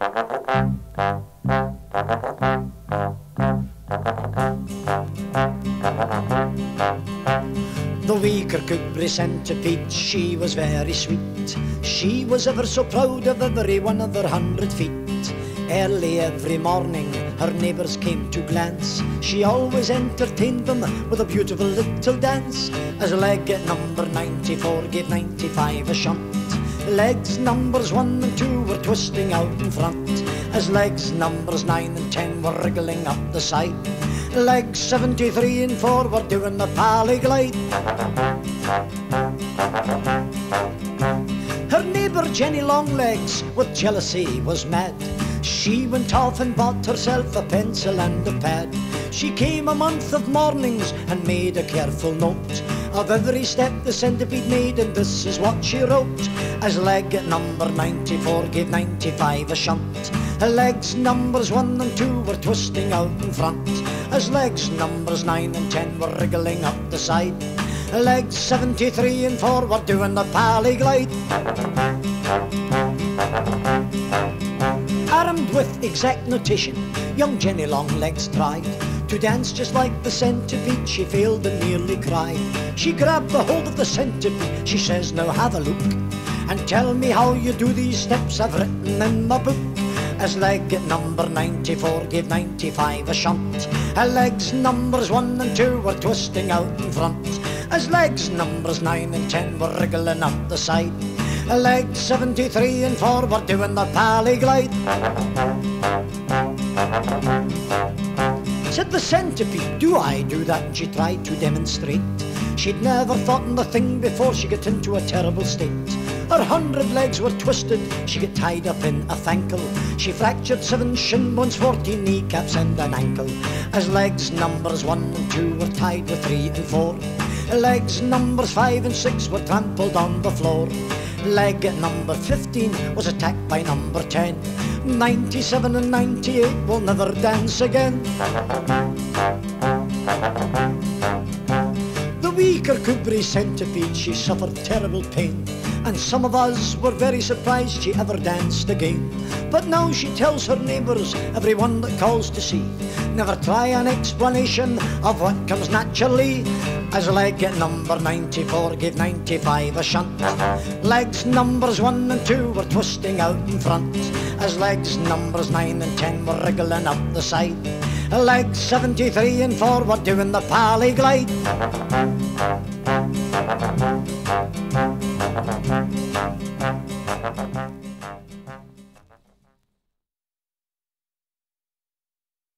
The wee Kirkcudbright centipede, she was very sweet. She was ever so proud of every one of her hundred feet. Early every morning, her neighbours came to glance. She always entertained them with a beautiful little dance. As leg at number 94 gave 95 a shunt. Legs numbers 1 and 2 were twisting out in front. As legs numbers 9 and 10 were wriggling up the side. Legs 73 and 4 were doing the Palais Glide. Her neighbour Jenny Longlegs with jealousy was mad. She went off and bought herself a pencil and a pad. She came a month of mornings and made a careful note of every step the centipede made, and this is what she wrote. As leg number 94 gave 95 a shunt. Her legs numbers 1 and 2 were twisting out in front. As legs numbers 9 and 10 were wriggling up the side. Her Legs 73 and 4 were doing the Palais Glide. Armed with exact notation, young Jenny Longlegs tried to dance just like the centipede. She failed and nearly cried. She grabbed the hold of the centipede. She says, Now have a look and tell me how you do these steps I've written in my book. As leg at number 94 gave 95 a shunt. Her legs numbers 1 and 2 were twisting out in front. As legs numbers 9 and 10 were wriggling up the side. Her Legs 73 and 4 were doing the Palais Glide. Said the centipede, do I do that? And she tried to demonstrate. She'd never thought on the thing before she got into a terrible state. Her hundred legs were twisted, she got tied up in a thankle. She fractured seven shin bones, fourteen kneecaps and an ankle. As legs numbers one and two were tied with three and four. Legs numbers five and six were trampled on the floor. Leg number 15 was attacked by number 10. 97 and 98 will never dance again. The wee Kirkcudbright centipede, she suffered terrible pain. And some of us were very surprised she ever danced again. But now she tells her neighbours, everyone that calls to see, never try an explanation of what comes naturally. As leg at number 94 gave 95 a shunt. Legs numbers 1 and 2 were twisting out in front. His legs numbers nine and ten were wriggling up the side. Legs 73 and 4 were doing the Palais Glide.